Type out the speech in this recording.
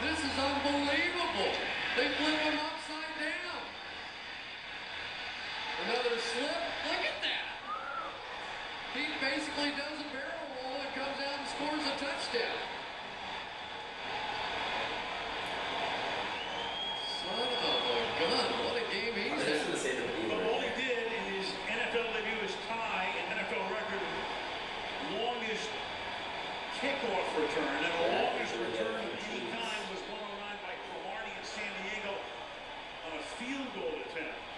This is unbelievable. They flew him upside down. Another slip. Look at that. He basically does a barrel roll and comes out and scores a touchdown. Son of a gun. What a game I he's in. gonna say that he But all he did in his NFL debut is tie an NFL record longest kickoff return, and the longest return Cromartie